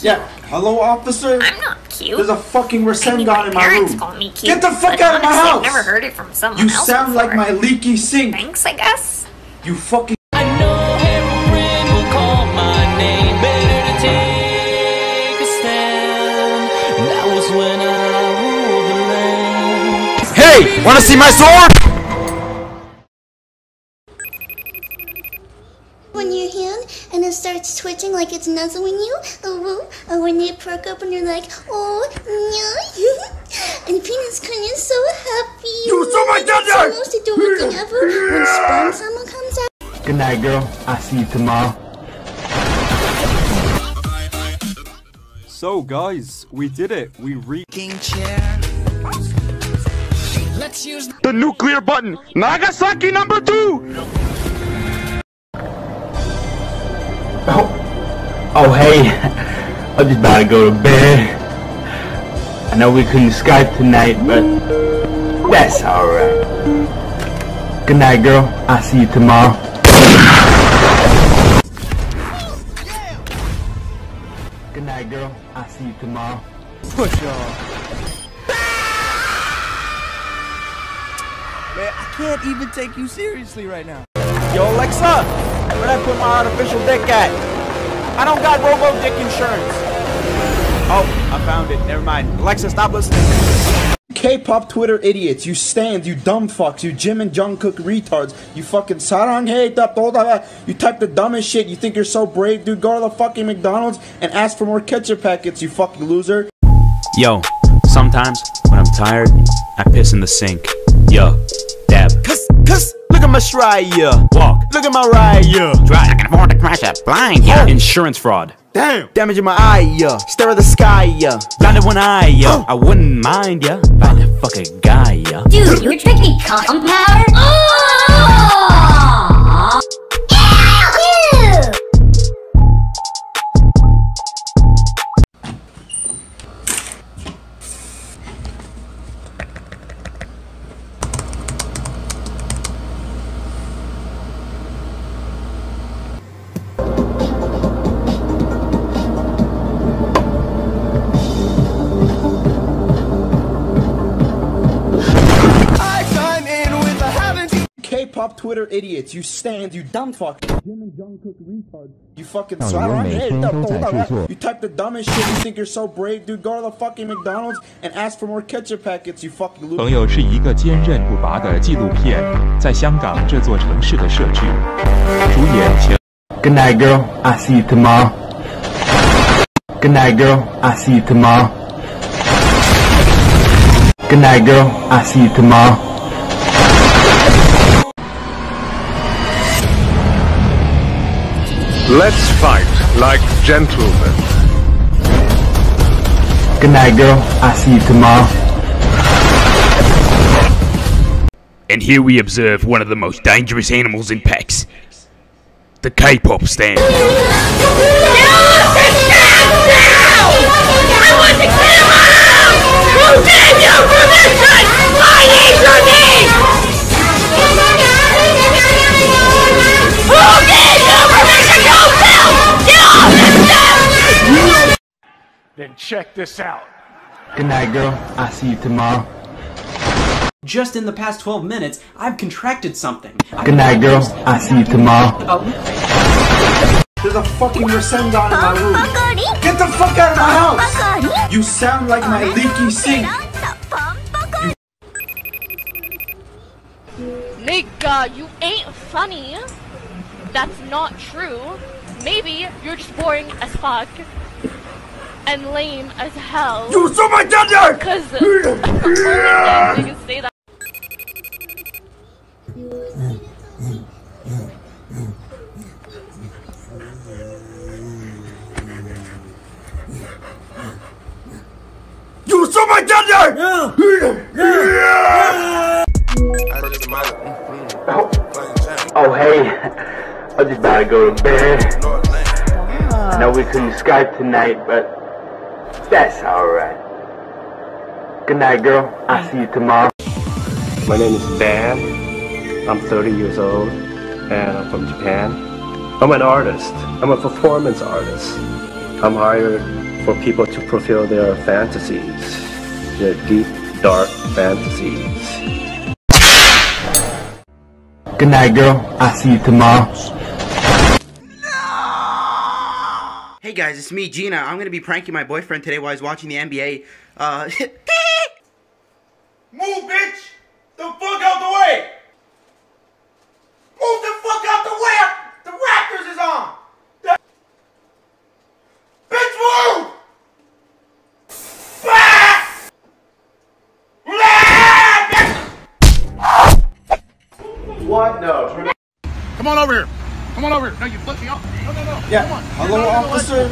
Yeah, hello, officer. I'm not cute. There's a fucking I mean, Rasengan in my parents room. call me cute. Get the fuck but out of my house! I've never heard it from someone You else sound like my leaky sink. Thanks, I guess. You fucking. I know every friend will call my name. Better to take a stand. That was when I ruled the land. Hey, wanna see my sword? when your hand and it starts twitching like it's nuzzling you, oh, uh, or when you perk up and you're like, oh, no, and penis cream is so happy. You saw my It's dada! the most adorable thing ever. When sperm summer comes out. Good night, girl. I'll see you tomorrow. So guys, we did it. We re- King chair. Let's use The nuclear button. Nagasaki number two. Hey. I'm just about to go to bed. I know we couldn't Skype tonight, but that's alright. Good night, girl. I'll see you tomorrow. Good night, girl. I'll see you tomorrow. push off. Man, I can't even take you seriously right now. Yo, Alexa, where'd I put my artificial dick at? I don't got Robo Dick insurance. Oh, I found it. Never mind. Alexa, stop listening. K-pop Twitter idiots, you stands, you dumb fucks, you Jim and Jungkook retards, you fucking sarang hate up all. You type the dumbest shit. You think you're so brave, dude? Go to the fucking McDonald's and ask for more ketchup packets, you fucking loser. Yo, sometimes when I'm tired, I piss in the sink. Yo, dab. Cause, cause, look at my Shreya. Walk. Look at my Raya. Drive. I can afford to crash a blind. Yeah. Insurance fraud. Damn. Damaging my eye, yeah. Stare at the sky, uh. yeah. Blinded one eye, uh. yeah. I wouldn't mind, yeah. If I didn't fuck a guy, yeah. Dude, you're drinking cotton powder? K-pop Twitter idiots, you stand, you dumb fuck. Jim and Jungkook retards. You fucking sarang hate up all that. You type the dumbest shit. You think you're so brave, dude? Go to the fucking McDonald's and ask for more ketchup packets, you fucking loser. 朋友是一个坚韧不拔的纪录片，在香港这座城市的摄剧，主演前 Good night, girl. I'll see you tomorrow. Good night, girl. I'll see you tomorrow. Good night, girl. I'll see you tomorrow. Let's fight like gentlemen. Good night, girl. I'll see you tomorrow. And here we observe one of the most dangerous animals in PAX. The K-pop stand. Then check this out. Good night, girl. I'll see you tomorrow. Just in the past 12 minutes, I've contracted something. Good night, girl. I'll see you tomorrow. There's a fucking Rasengan in my room. Get the fuck out of my house! You sound like my leaky sink. Nigga, you ain't funny. That's not true. Maybe you're just boring as fuck. And lame as hell. You saw my dada! Cause only niggas say that. You saw my dada! Oh, hey. I'm just about to go to bed. I know we couldn't Skype tonight, but that's alright. Good night, girl. I'll see you tomorrow. My name is Dan. I'm 30 years old and I'm from Japan. I'm an artist. I'm a performance artist. I'm hired for people to fulfill their fantasies, their deep, dark fantasies. Good night, girl. I'll see you tomorrow. Hey guys, it's me, Gina. I'm gonna be pranking my boyfriend today while he's watching the NBA. Uh, Move, bitch! The fuck out the way! Move the fuck out the way! The Raptors is on! The- Bitch, move! What? No. Come on over here. Come on over here. No, you flipped me off. No, no, no. Yeah. Come on. Hello, officer.